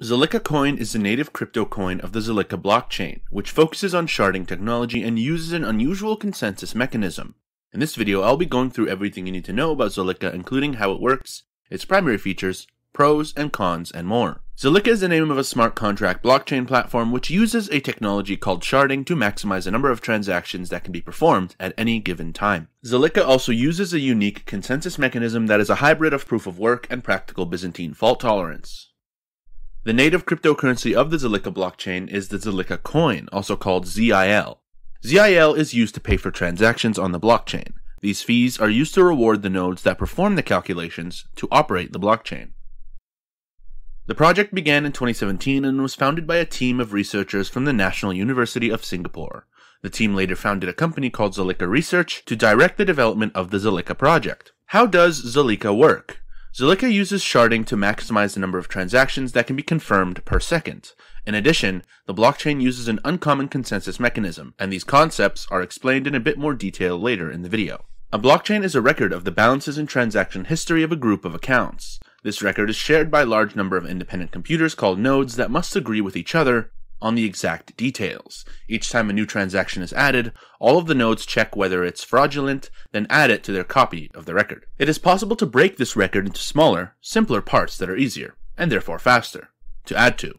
Zilliqa Coin is the native crypto coin of the Zilliqa blockchain, which focuses on sharding technology and uses an unusual consensus mechanism. In this video, I'll be going through everything you need to know about Zilliqa, including how it works, its primary features, pros and cons, and more. Zilliqa is the name of a smart contract blockchain platform which uses a technology called sharding to maximize the number of transactions that can be performed at any given time. Zilliqa also uses a unique consensus mechanism that is a hybrid of proof of work and practical Byzantine fault tolerance. The native cryptocurrency of the Zilliqa blockchain is the Zilliqa coin, also called ZIL. ZIL is used to pay for transactions on the blockchain. These fees are used to reward the nodes that perform the calculations to operate the blockchain. The project began in 2017 and was founded by a team of researchers from the National University of Singapore. The team later founded a company called Zilliqa Research to direct the development of the Zilliqa project. How does Zilliqa work? Zilliqa uses sharding to maximize the number of transactions that can be confirmed per second. In addition, the blockchain uses an uncommon consensus mechanism, and these concepts are explained in a bit more detail later in the video. A blockchain is a record of the balances and transaction history of a group of accounts. This record is shared by a large number of independent computers called nodes that must agree with each other on the exact details. Each time a new transaction is added, all of the nodes check whether it's fraudulent, then add it to their copy of the record. It is possible to break this record into smaller, simpler parts that are easier, and therefore faster, to add to.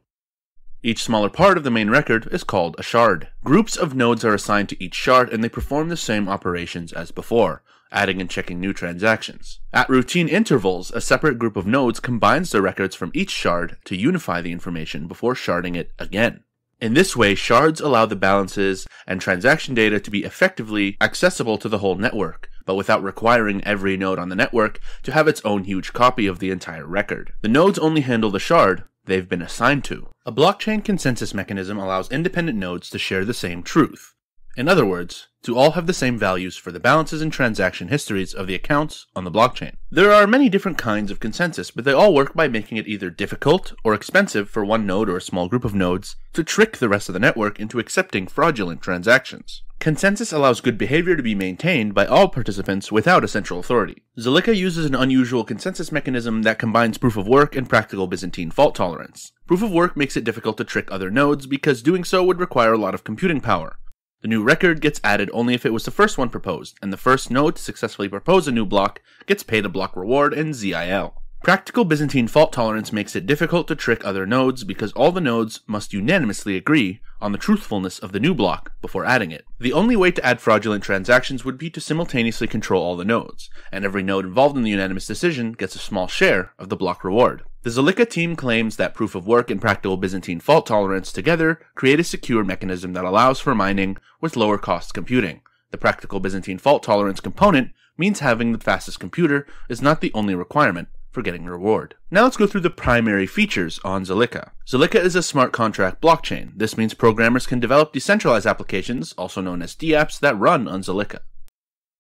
Each smaller part of the main record is called a shard. Groups of nodes are assigned to each shard and they perform the same operations as before adding and checking new transactions. At routine intervals, a separate group of nodes combines the records from each shard to unify the information before sharding it again. In this way, shards allow the balances and transaction data to be effectively accessible to the whole network, but without requiring every node on the network to have its own huge copy of the entire record. The nodes only handle the shard they've been assigned to. A blockchain consensus mechanism allows independent nodes to share the same truth. In other words, to all have the same values for the balances and transaction histories of the accounts on the blockchain. There are many different kinds of consensus, but they all work by making it either difficult or expensive for one node or a small group of nodes to trick the rest of the network into accepting fraudulent transactions. Consensus allows good behavior to be maintained by all participants without a central authority. Zilliqa uses an unusual consensus mechanism that combines proof of work and practical Byzantine fault tolerance. Proof of work makes it difficult to trick other nodes because doing so would require a lot of computing power. The new record gets added only if it was the first one proposed, and the first node to successfully propose a new block gets paid a block reward in ZIL. Practical Byzantine fault tolerance makes it difficult to trick other nodes because all the nodes must unanimously agree on the truthfulness of the new block before adding it. The only way to add fraudulent transactions would be to simultaneously control all the nodes, and every node involved in the unanimous decision gets a small share of the block reward. The Zilliqa team claims that proof of work and practical Byzantine fault tolerance together create a secure mechanism that allows for mining with lower cost computing. The practical Byzantine fault tolerance component means having the fastest computer is not the only requirement for getting reward. Now let's go through the primary features on Zilliqa. Zilliqa is a smart contract blockchain. This means programmers can develop decentralized applications, also known as dApps, that run on Zilliqa.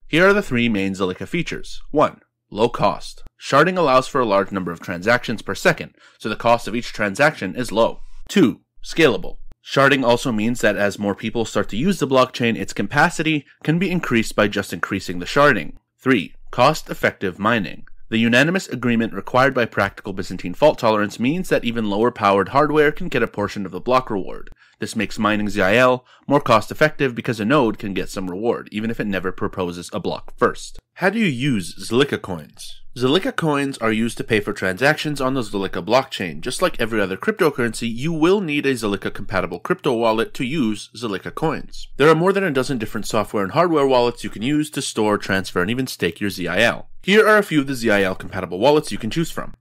Here are the three main Zilliqa features. 1. Low cost. Sharding allows for a large number of transactions per second, so the cost of each transaction is low. 2. Scalable. Sharding also means that as more people start to use the blockchain, its capacity can be increased by just increasing the sharding. 3. Cost effective mining. The unanimous agreement required by practical Byzantine fault tolerance means that even lower powered hardware can get a portion of the block reward. This makes mining ZIL more cost effective because a node can get some reward, even if it never proposes a block first. How do you use Zilliqa coins? Zilliqa coins are used to pay for transactions on the Zilliqa blockchain. Just like every other cryptocurrency, you will need a Zilliqa compatible crypto wallet to use Zilliqa coins. There are more than a dozen different software and hardware wallets you can use to store, transfer, and even stake your ZIL. Here are a few of the ZIL compatible wallets you can choose from.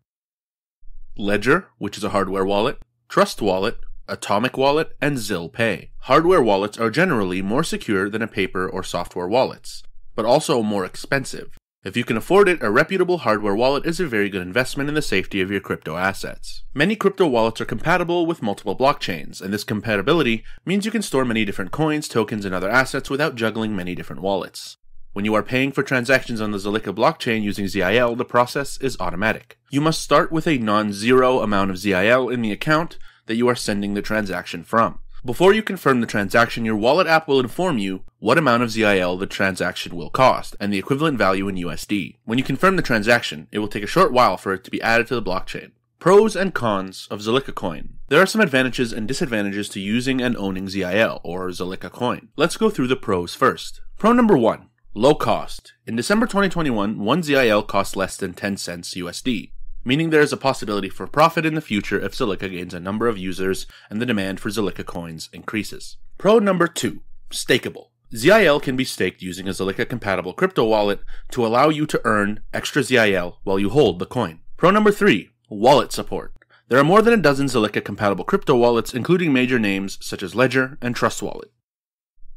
Ledger, which is a hardware wallet, Trust Wallet, Atomic Wallet, and ZilPay. Hardware wallets are generally more secure than a paper or software wallets, but also more expensive. If you can afford it, a reputable hardware wallet is a very good investment in the safety of your crypto assets. Many crypto wallets are compatible with multiple blockchains, and this compatibility means you can store many different coins, tokens, and other assets without juggling many different wallets. When you are paying for transactions on the Zilliqa blockchain using ZIL, the process is automatic. You must start with a non-zero amount of ZIL in the account that you are sending the transaction from. Before you confirm the transaction, your wallet app will inform you what amount of ZIL the transaction will cost and the equivalent value in USD. When you confirm the transaction, it will take a short while for it to be added to the blockchain. Pros and cons of Zilliqa coin. There are some advantages and disadvantages to using and owning ZIL, or Zilliqa coin. Let's go through the pros first. Pro number one, low cost. In December 2021, one ZIL cost less than 10 cents USD, meaning there is a possibility for profit in the future if Zilliqa gains a number of users and the demand for Zilliqa coins increases. Pro number two, stakeable. ZIL can be staked using a Zilliqa compatible crypto wallet to allow you to earn extra ZIL while you hold the coin. Pro number three, Wallet support. There are more than a dozen Zilliqa compatible crypto wallets, including major names such as Ledger and Trust Wallet.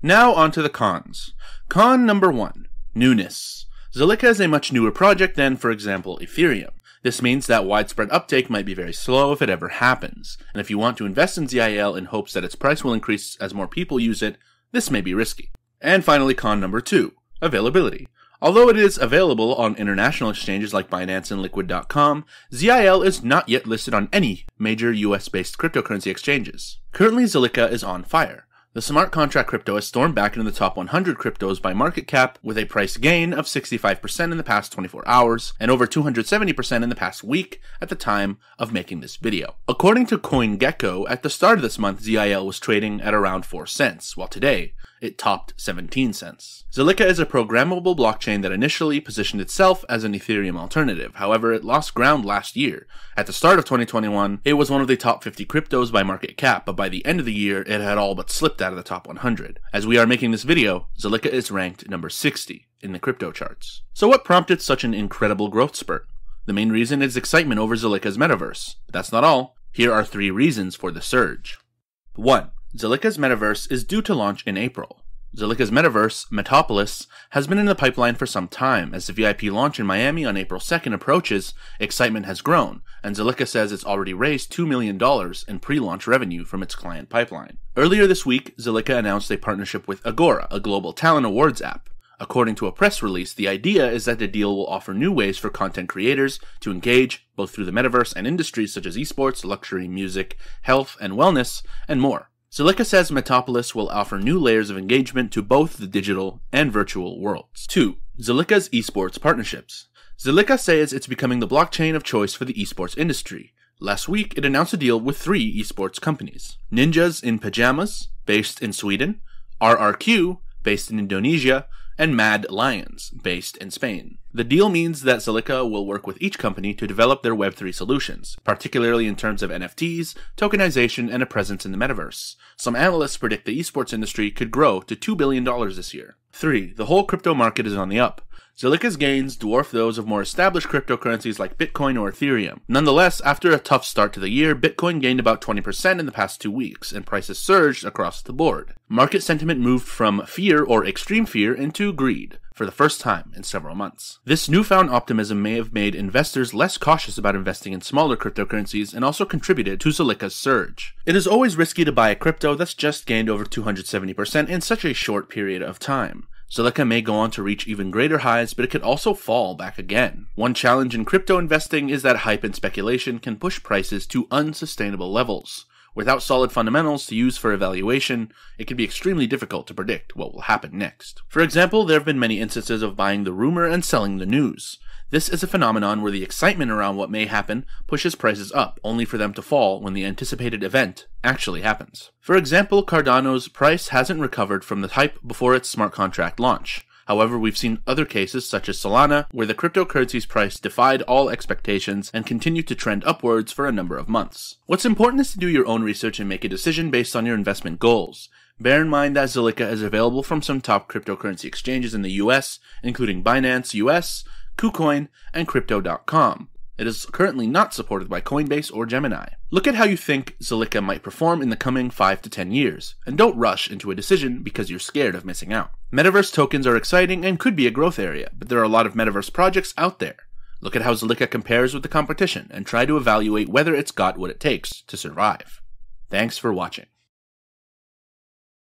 Now on to the cons. Con number one, newness. Zilliqa is a much newer project than, for example, Ethereum. This means that widespread uptake might be very slow if it ever happens, and if you want to invest in ZIL in hopes that its price will increase as more people use it, this may be risky. And finally, con number two, availability. Although it is available on international exchanges like Binance and Liquid.com, ZIL is not yet listed on any major US based cryptocurrency exchanges. Currently, Zilliqa is on fire. The smart contract crypto has stormed back into the top 100 cryptos by market cap with a price gain of 65% in the past 24 hours and over 270% in the past week at the time of making this video. According to CoinGecko, at the start of this month, ZIL was trading at around 4 cents, while today it topped 17 cents. Zilliqa is a programmable blockchain that initially positioned itself as an Ethereum alternative. However, it lost ground last year. At the start of 2021, it was one of the top 50 cryptos by market cap, but by the end of the year, it had all but slipped out of the top 100. As we are making this video, Zilliqa is ranked number 60 in the crypto charts. So what prompted such an incredible growth spurt? The main reason is excitement over Zilliqa's metaverse. But that's not all. Here are three reasons for the surge. 1. Zilliqa's metaverse is due to launch in April. Zilliqa's metaverse, Metapolis, has been in the pipeline for some time. As the VIP launch in Miami on April 2nd approaches, excitement has grown, and Zilliqa says it's already raised $2 million in pre-launch revenue from its client pipeline. Earlier this week, Zilliqa announced a partnership with Agora, a global talent awards app. According to a press release, the idea is that the deal will offer new ways for content creators to engage, both through the metaverse and industries such as esports, luxury, music, health, and wellness, and more. Zilliqa says Metapolis will offer new layers of engagement to both the digital and virtual worlds. 2. Zilliqa's esports partnerships. Zilliqa says it's becoming the blockchain of choice for the esports industry. Last week, it announced a deal with three esports companies Ninjas in Pajamas, based in Sweden, RRQ, based in Indonesia, and Mad Lions, based in Spain. The deal means that Zilliqa will work with each company to develop their Web3 solutions, particularly in terms of NFTs, tokenization, and a presence in the metaverse. Some analysts predict the esports industry could grow to $2 billion this year. 3. The whole crypto market is on the up. Zilliqa's gains dwarf those of more established cryptocurrencies like Bitcoin or Ethereum. Nonetheless, after a tough start to the year, Bitcoin gained about 20% in the past two weeks, and prices surged across the board. Market sentiment moved from fear or extreme fear into greed for the first time in several months. This newfound optimism may have made investors less cautious about investing in smaller cryptocurrencies and also contributed to Zilliqa's surge. It is always risky to buy a crypto that's just gained over 270% in such a short period of time. Zilliqa may go on to reach even greater highs, but it could also fall back again. One challenge in crypto investing is that hype and speculation can push prices to unsustainable levels. Without solid fundamentals to use for evaluation, it can be extremely difficult to predict what will happen next. For example, there have been many instances of buying the rumor and selling the news. This is a phenomenon where the excitement around what may happen pushes prices up, only for them to fall when the anticipated event actually happens. For example, Cardano's price hasn't recovered from the hype before its smart contract launch. However, we've seen other cases, such as Solana, where the cryptocurrency's price defied all expectations and continued to trend upwards for a number of months. What's important is to do your own research and make a decision based on your investment goals. Bear in mind that Zilliqa is available from some top cryptocurrency exchanges in the US, including Binance US, KuCoin, and Crypto.com. It is currently not supported by Coinbase or Gemini. Look at how you think Zilliqa might perform in the coming 5 to 10 years, and don't rush into a decision because you're scared of missing out. Metaverse tokens are exciting and could be a growth area, but there are a lot of metaverse projects out there. Look at how Zilliqa compares with the competition and try to evaluate whether it's got what it takes to survive. Thanks for watching.